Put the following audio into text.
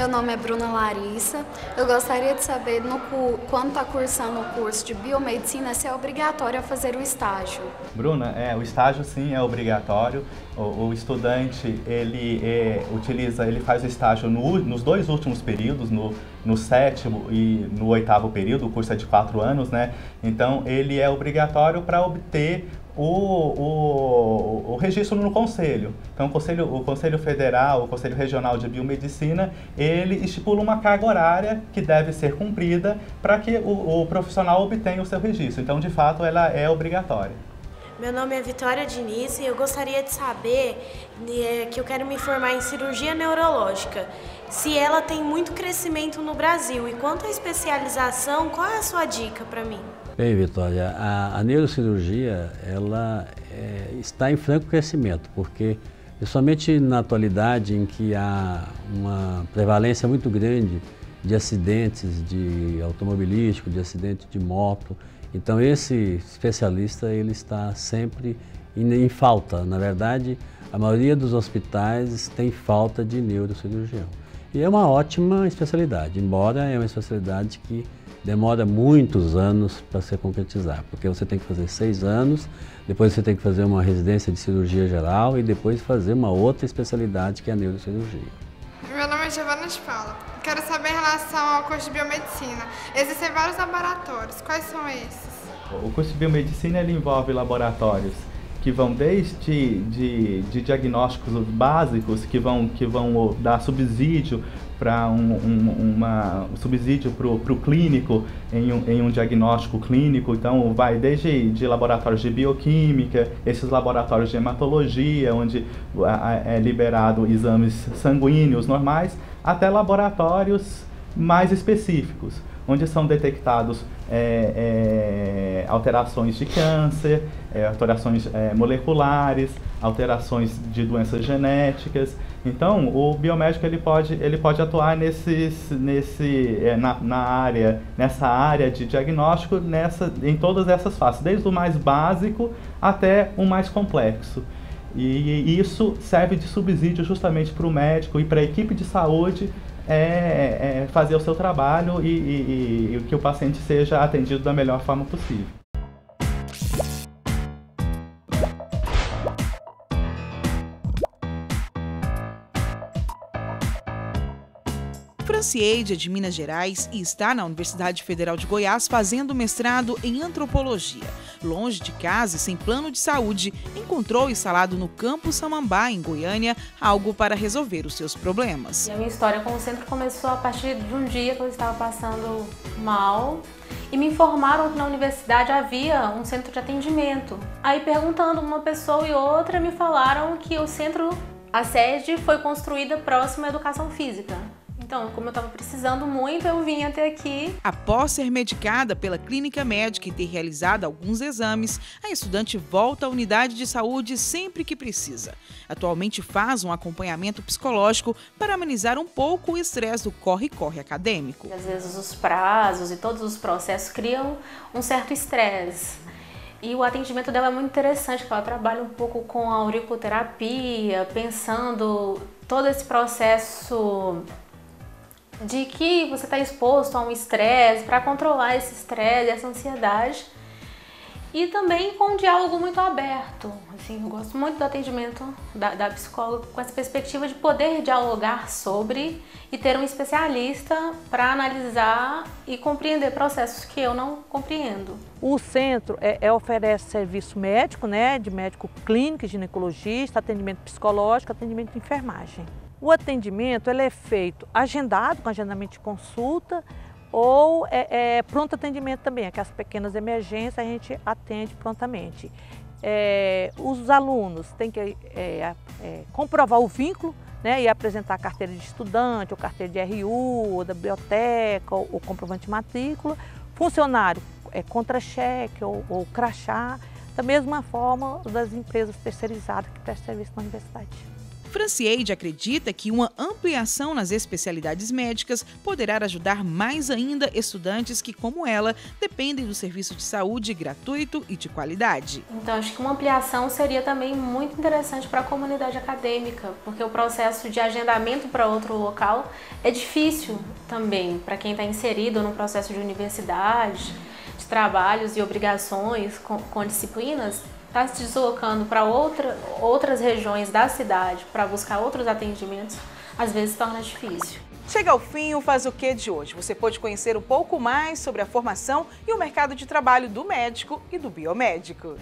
Meu nome é Bruna Larissa. Eu gostaria de saber, no, quando está cursando o curso de biomedicina, se é obrigatório fazer o estágio. Bruna, é, o estágio sim é obrigatório. O, o estudante ele é, utiliza, ele faz o estágio no, nos dois últimos períodos, no, no sétimo e no oitavo período. O curso é de quatro anos, né? Então ele é obrigatório para obter o, o, o, registro no conselho. Então, o conselho, o conselho Federal, o Conselho Regional de Biomedicina, ele estipula uma carga horária que deve ser cumprida para que o, o profissional obtenha o seu registro. Então, de fato, ela é obrigatória. Meu nome é Vitória Diniz e eu gostaria de saber é, que eu quero me formar em cirurgia neurológica. Se ela tem muito crescimento no Brasil e quanto à especialização, qual é a sua dica para mim? Bem, Vitória, a, a neurocirurgia ela é, está em franco crescimento, porque somente na atualidade em que há uma prevalência muito grande de acidentes de automobilístico, de acidente de moto, então esse especialista ele está sempre em, em falta. Na verdade, a maioria dos hospitais tem falta de neurocirurgião. E é uma ótima especialidade, embora é uma especialidade que demora muitos anos para se concretizar, porque você tem que fazer seis anos, depois você tem que fazer uma residência de cirurgia geral e depois fazer uma outra especialidade que é a neurocirurgia. Meu nome é Giovana de Paula. Quero saber em relação ao curso de biomedicina. Existem vários laboratórios. Quais são esses? O curso de biomedicina envolve laboratórios que vão desde de, de diagnósticos básicos, que vão, que vão dar subsídio para um, um, uma, um subsídio para o clínico em um, em um diagnóstico clínico. Então, vai desde de laboratórios de bioquímica, esses laboratórios de hematologia, onde é liberado exames sanguíneos normais, até laboratórios mais específicos, onde são detectados é, é, alterações de câncer, é, alterações é, moleculares, alterações de doenças genéticas. Então, o biomédico ele pode, ele pode atuar nesses, nesse, é, na, na área, nessa área de diagnóstico, nessa, em todas essas fases, desde o mais básico até o mais complexo. E, e isso serve de subsídio justamente para o médico e para a equipe de saúde é, é, fazer o seu trabalho e, e, e que o paciente seja atendido da melhor forma possível. Francieide é de Minas Gerais e está na Universidade Federal de Goiás fazendo mestrado em antropologia. Longe de casa e sem plano de saúde, encontrou instalado no Campo Samambá, em Goiânia, algo para resolver os seus problemas. A minha história com o centro começou a partir de um dia que eu estava passando mal e me informaram que na universidade havia um centro de atendimento. Aí perguntando uma pessoa e outra me falaram que o centro, a sede foi construída próximo à educação física. Então, como eu estava precisando muito, eu vim até aqui. Após ser medicada pela clínica médica e ter realizado alguns exames, a estudante volta à unidade de saúde sempre que precisa. Atualmente faz um acompanhamento psicológico para amenizar um pouco o estresse do corre-corre acadêmico. Às vezes os prazos e todos os processos criam um certo estresse. E o atendimento dela é muito interessante, porque ela trabalha um pouco com a auriculoterapia, pensando todo esse processo de que você está exposto a um estresse, para controlar esse estresse, essa ansiedade. E também com um diálogo muito aberto. Assim, eu gosto muito do atendimento da, da psicóloga com essa perspectiva de poder dialogar sobre e ter um especialista para analisar e compreender processos que eu não compreendo. O centro é, é, oferece serviço médico, né, de médico clínico, ginecologista, atendimento psicológico, atendimento de enfermagem. O atendimento ele é feito agendado, com agendamento de consulta, ou é, é pronto atendimento também, aquelas pequenas emergências a gente atende prontamente. É, os alunos têm que é, é, comprovar o vínculo né, e apresentar a carteira de estudante, ou carteira de RU, ou da biblioteca, ou, ou comprovante de matrícula. Funcionário é contra-cheque ou, ou crachá, da mesma forma das empresas terceirizadas que prestam serviço na universidade. Francieide acredita que uma ampliação nas especialidades médicas poderá ajudar mais ainda estudantes que, como ela, dependem do serviço de saúde gratuito e de qualidade. Então, acho que uma ampliação seria também muito interessante para a comunidade acadêmica, porque o processo de agendamento para outro local é difícil também para quem está inserido no processo de universidade, de trabalhos e obrigações com, com disciplinas está se deslocando para outra, outras regiões da cidade para buscar outros atendimentos, às vezes torna difícil. Chega ao fim o Faz o Que de hoje. Você pode conhecer um pouco mais sobre a formação e o mercado de trabalho do médico e do biomédico.